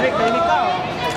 Vem cá, vem cá.